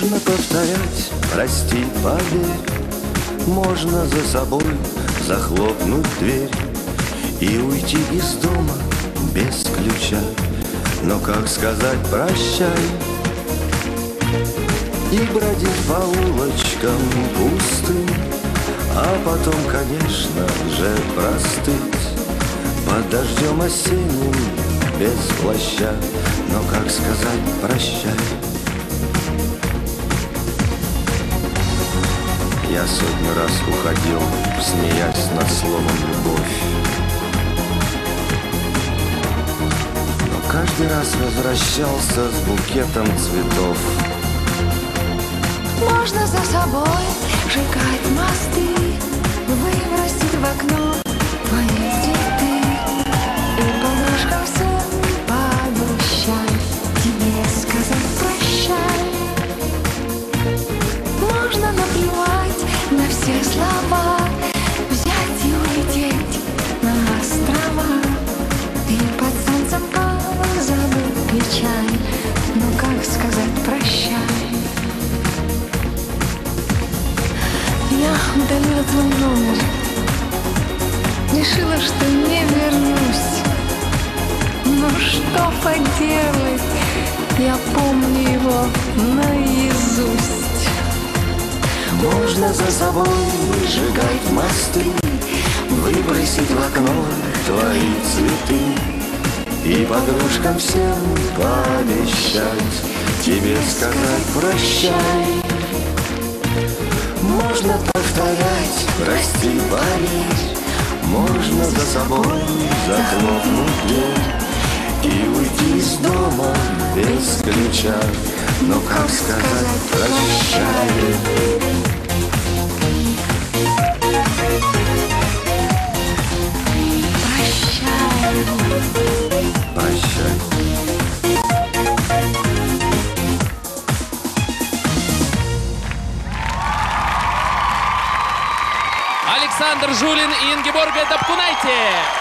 Можно повторять, прости, поверь. Можно за собой захлопнуть дверь И уйти из дома без ключа. Но как сказать прощай И бродить по улочкам пустым А потом, конечно же, простыть Под дождем осенним без плаща Но как сказать прощай Я сотню раз уходил, смеясь над словом «любовь». Но каждый раз возвращался с букетом цветов. Можно за собой сжигать мосты, выбросить в окно твои цветы и подружкам всем пообещать тебе сказать прощай. Можно наплевать на все слова, Я удалила твой номер Решила, что не вернусь. Но что поделать? Я помню его наизусть. Можно за собой сжигать мосты, Выбросить в окно твои цветы И подружкам всем пообещать Тебе сказать прощай Можно повторять, прости, поверь Можно за собой захлопнуть дверь И уйти из дома без ключа. Но как сказать Прощай Александр Жулин и Ингеборга Дапкунайте.